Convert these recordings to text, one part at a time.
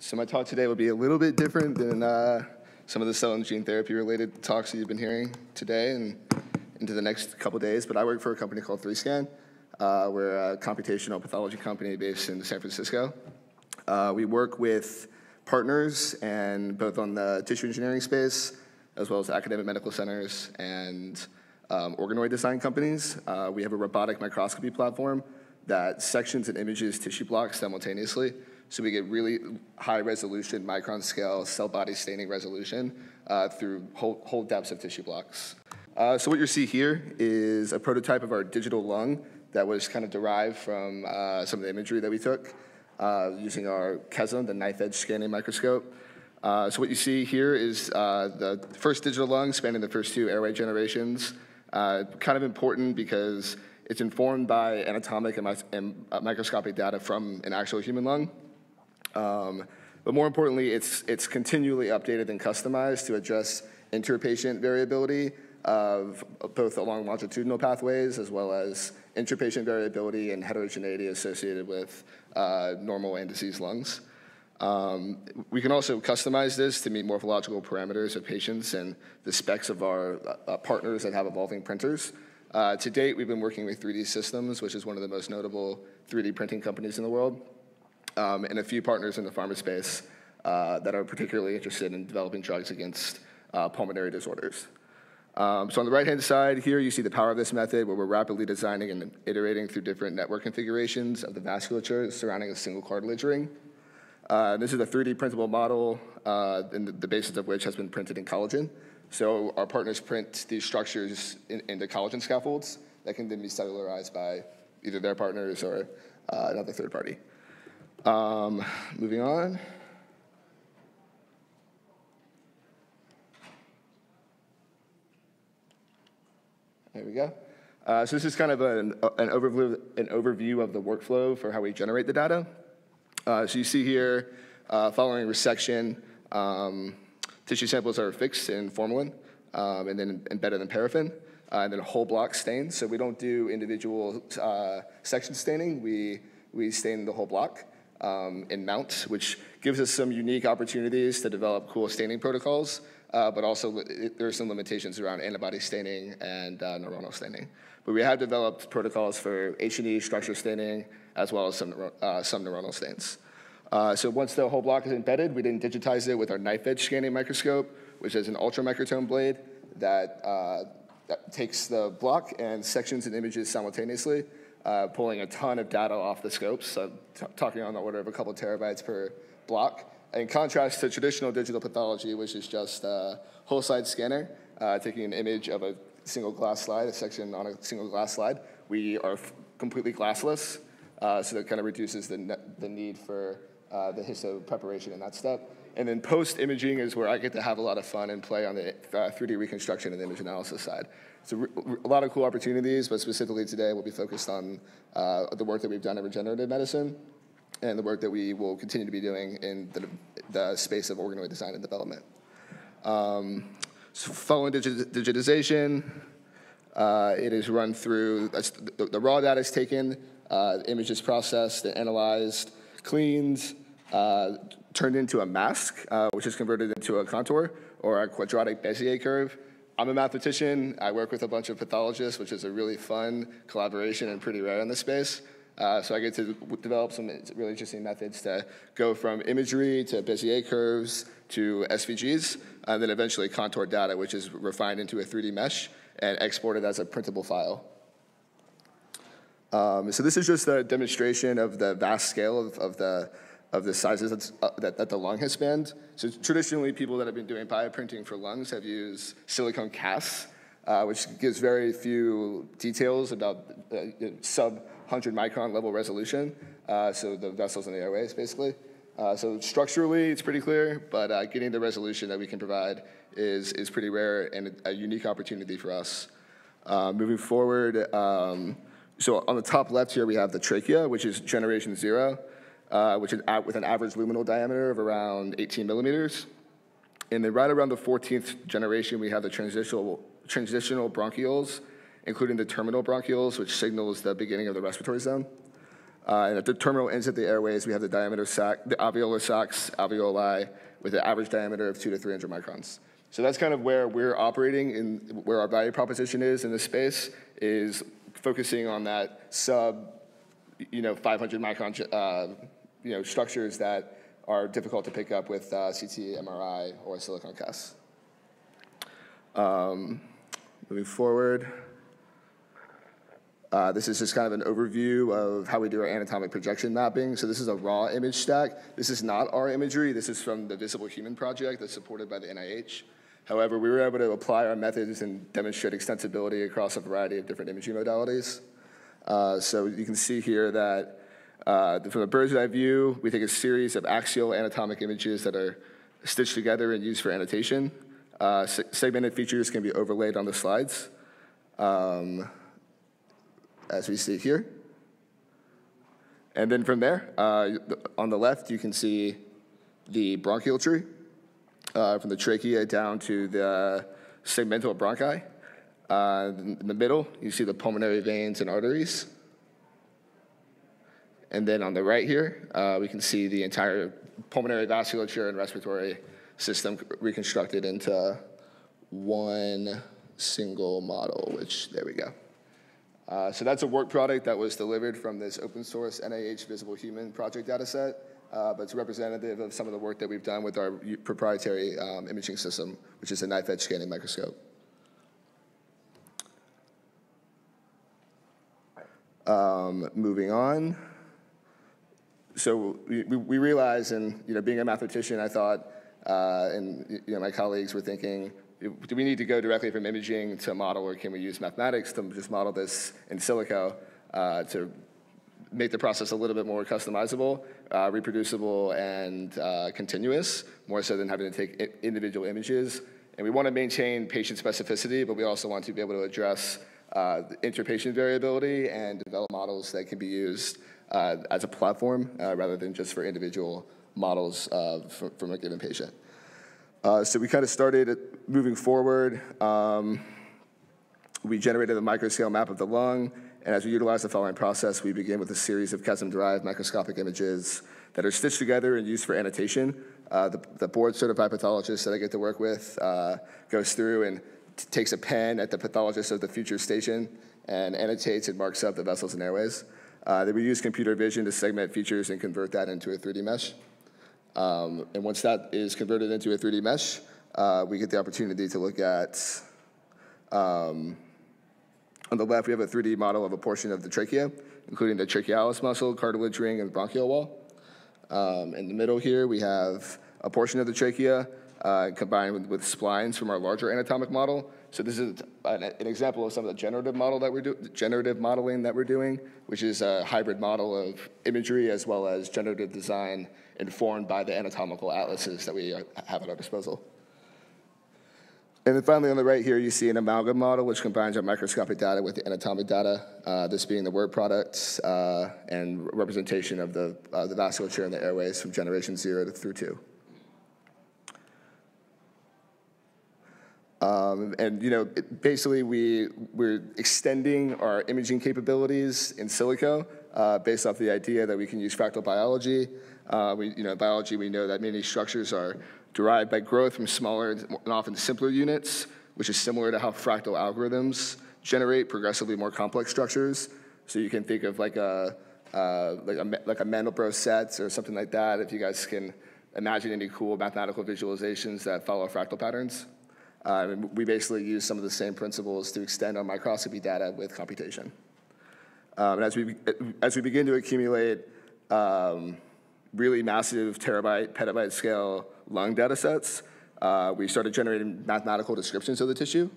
So my talk today will be a little bit different than uh, some of the cell and gene therapy related talks that you've been hearing today and into the next couple days. But I work for a company called 3Scan. Uh, we're a computational pathology company based in San Francisco. Uh, we work with partners and both on the tissue engineering space as well as academic medical centers and um, organoid design companies. Uh, we have a robotic microscopy platform that sections and images tissue blocks simultaneously. So we get really high resolution, micron scale, cell body staining resolution uh, through whole, whole depths of tissue blocks. Uh, so what you see here is a prototype of our digital lung that was kind of derived from uh, some of the imagery that we took uh, using our KESM, the knife edge scanning microscope. Uh, so what you see here is uh, the first digital lung spanning the first two airway generations. kind of important because it's informed by anatomic and, and microscopic data from an actual human lung. Um, but more importantly, it's, it's continually updated and customized to address interpatient variability of both along longitudinal pathways as well as interpatient variability and heterogeneity associated with uh, normal and diseased lungs. Um, we can also customize this to meet morphological parameters of patients and the specs of our uh, partners that have evolving printers. Uh, to date, we've been working with 3D Systems, which is one of the most notable 3D printing companies in the world um, and a few partners in the pharma space uh, that are particularly interested in developing drugs against uh, pulmonary disorders. Um, so on the right-hand side here, you see the power of this method where we're rapidly designing and iterating through different network configurations of the vasculature surrounding a single cartilage ring. Uh, this is a 3D printable model, uh, the, the basis of which has been printed in collagen. So our partners print these structures in, into collagen scaffolds that can then be cellularized by either their partners or uh, another third party. Um, moving on. There we go. Uh, so this is kind of an, an, overview, an overview of the workflow for how we generate the data. Uh, so you see here, uh, following resection, um, tissue samples are fixed in formalin um, and then embedded in paraffin, uh, and then a whole block stains. So we don't do individual uh, section staining, we, we stain the whole block um, in Mount, which gives us some unique opportunities to develop cool staining protocols, uh, but also it, there are some limitations around antibody staining and uh, neuronal staining. But we have developed protocols for H&E structure staining, as well as some, uh, some neuronal stains. Uh, so once the whole block is embedded, we then digitize it with our knife edge scanning microscope, which is an ultramicrotome blade that, uh, that takes the block and sections and images simultaneously uh, pulling a ton of data off the scopes, so talking on the order of a couple terabytes per block. In contrast to traditional digital pathology, which is just a whole slide scanner, uh, taking an image of a single glass slide, a section on a single glass slide, we are completely glassless, uh, so that kind of reduces the, the need for uh, the histo preparation in that step. And then post imaging is where I get to have a lot of fun and play on the 3D uh, reconstruction and image analysis side. So a lot of cool opportunities, but specifically today we'll be focused on uh, the work that we've done in regenerative medicine and the work that we will continue to be doing in the, the space of organoid design and development. Um, so following digitization, uh, it is run through, the, the, raw data is taken, uh, image is processed analyzed, cleaned, uh, turned into a mask, uh, which is converted into a contour or a quadratic Bezier curve, I'm a mathematician. I work with a bunch of pathologists, which is a really fun collaboration and pretty rare in this space. Uh, so I get to develop some really interesting methods to go from imagery to Bezier curves to SVGs, and then eventually contour data, which is refined into a 3D mesh and exported as a printable file. Um, so this is just a demonstration of the vast scale of, of the of the sizes uh, that, that the lung has spanned. So traditionally, people that have been doing bioprinting for lungs have used silicone casts, uh, which gives very few details about uh, sub 100 micron level resolution. Uh, so the vessels and the airways, basically. Uh, so structurally, it's pretty clear, but uh, getting the resolution that we can provide is, is pretty rare and a unique opportunity for us. moving forward, um, so on the top left here, we have the trachea, which is generation zero uh, which is with an average luminal diameter of around 18 millimeters. And then right around the 14th generation, we have the transitional, transitional bronchioles, including the terminal bronchioles, which signals the beginning of the respiratory zone. Uh, and at the terminal ends of the airways, we have the diameter sac, the alveolar sacs, alveoli, with an average diameter of two to 300 microns. So that's kind of where we're operating and where our value proposition is in this space, is focusing on that sub, you know, 500 micron, uh, you know, structures that are difficult to pick up with uh, CT, MRI, or silicon casts. Um, moving forward. Uh, this is just kind of an overview of how we do our anatomic projection mapping. So this is a raw image stack. This is not our imagery. This is from the Visible Human Project that's supported by the NIH. However, we were able to apply our methods and demonstrate extensibility across a variety of different imaging modalities. Uh, so you can see here that uh, from a bird's eye view, we take a series of axial anatomic images that are stitched together and used for annotation. Uh, segmented features can be overlaid on the slides. Um, as we see here. And then from there, uh, on the left, you can see the bronchial tree uh, from the trachea down to the segmental bronchi. Uh, in the middle, you see the pulmonary veins and arteries. And then on the right here, uh, we can see the entire pulmonary vasculature and respiratory system reconstructed into one single model, which, there we go. Uh, so that's a work product that was delivered from this open source NIH Visible Human project dataset, uh, but it's representative of some of the work that we've done with our proprietary um, imaging system, which is a knife edge scanning microscope. Um, moving on. So we, we realized, and you know, being a mathematician, I thought, uh, and you know, my colleagues were thinking, do we need to go directly from imaging to model, or can we use mathematics to just model this in silico uh, to make the process a little bit more customizable, uh, reproducible, and uh, continuous, more so than having to take individual images. And we want to maintain patient specificity, but we also want to be able to address uh, interpatient variability and develop models that can be used as a platform uh, rather than just for individual models from, from a given patient. Uh, so we kind of started moving forward. Um, we generated a microscale map of the lung, and as we utilize the following process, we begin with a series of KESM-derived microscopic images that are stitched together and used for annotation. Uh, the, the board-certified pathologist that I get to work with uh, goes through and takes a pen at the pathologist of the future station and annotates and marks up the vessels and airways. Uh, we use computer vision to segment features and convert that into a 3D mesh. Um, and once that is converted into a 3D mesh, uh, we get the opportunity to look at, um, on the left, we have a 3D model of a portion of the trachea, including the trachealis muscle, cartilage ring, and bronchial wall. Um, in the middle here, we have a portion of the trachea uh, combined with, with, splines from our larger anatomic model. So this is an, example of some of the generative model that we're generative modeling that we're doing, which is a hybrid model of imagery as well as generative design informed by the anatomical atlases that we have at our disposal. And then finally on the right here, you see an amalgam model, which combines our microscopic data with the anatomic data, uh, this being the word products uh, and representation of the, uh, the vasculature and the airways from generation zero to through two. Um, and you know, basically, we we're extending our imaging capabilities in silico uh, based off the idea that we can use fractal biology uh, we, you know, biology, we know that many structures are derived by growth from smaller and often simpler units, which is similar to how fractal algorithms generate progressively more complex structures. So you can think of like a, uh, like a, like a Mandelbrot set or something like that, if you guys can imagine any cool mathematical visualizations that follow fractal patterns. Uh, we basically use some of the same principles to extend our microscopy data with computation. Um, and as we, as we begin to accumulate um, really massive terabyte, petabyte scale lung data sets, uh, we started generating mathematical descriptions of the tissue,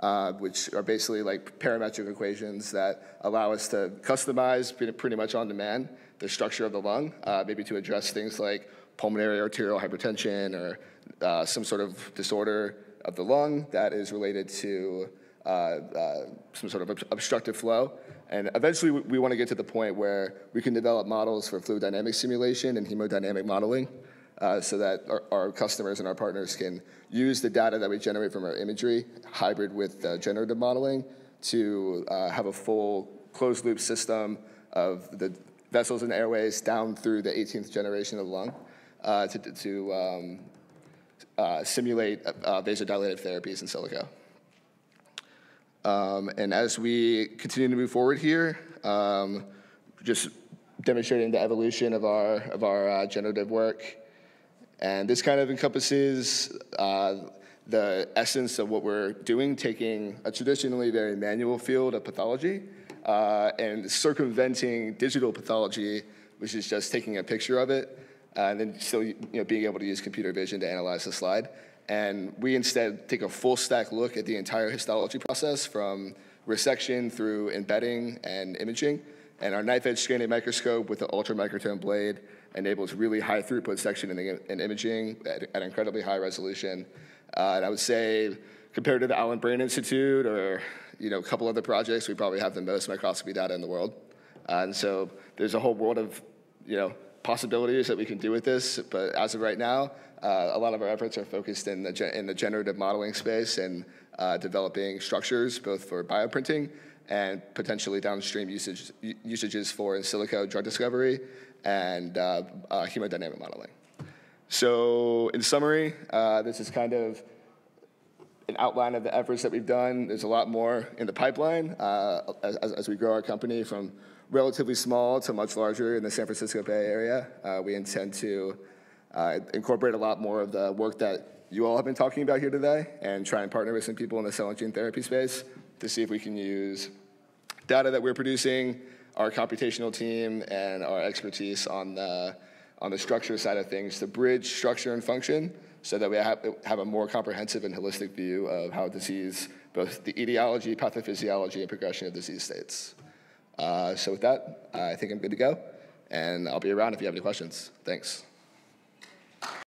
uh, which are basically like parametric equations that allow us to customize pretty much on demand the structure of the lung, uh, maybe to address things like pulmonary arterial hypertension or uh, some sort of disorder of the lung that is related to uh, uh, some sort of obstructive flow. And eventually, we want to get to the point where we can develop models for fluid dynamic simulation and hemodynamic modeling uh, so that our, our, customers and our partners can use the data that we generate from our imagery, hybrid with generative modeling, to uh, have a full closed loop system of the vessels and airways down through the 18th generation of lung uh, to, to um, uh, simulate uh, vasodilative therapies in silico. Um, and as we continue to move forward here, um, just demonstrating the evolution of our, of our uh, generative work. And this kind of encompasses uh, the essence of what we're doing, taking a traditionally very manual field of pathology uh, and circumventing digital pathology, which is just taking a picture of it, uh, and then still you know, being able to use computer vision to analyze the slide. And we instead take a full stack look at the entire histology process from resection through embedding and imaging. And our knife edge scanning microscope with the ultra microtome blade enables really high throughput section and, imaging at, at, incredibly high resolution. Uh, and I would say, compared to the Allen Brain Institute or you know, a couple other projects, we probably have the most microscopy data in the world. Uh, and so there's a whole world of you know, possibilities that we can do with this. But as of right now, uh, a lot of our efforts are focused in the, in the generative modeling space and uh, developing structures both for bioprinting and potentially downstream usage, usages for in silico drug discovery and uh, uh, hemodynamic modeling. So in summary, uh, this is kind of an outline of the efforts that we've done. There's a lot more in the pipeline uh, as, as, we grow our company from relatively small to much larger in the San Francisco Bay Area. we intend to uh, incorporate a lot more of the work that you all have been talking about here today and try and partner with some people in the cell and gene therapy space to see if we can use data that we're producing, our computational team, and our expertise on the, on the structure side of things to bridge structure and function so that we have, have a more comprehensive and holistic view of how disease, both the etiology, pathophysiology, and progression of disease states. Uh, so with that, I think I'm good to go, and I'll be around if you have any questions. Thanks.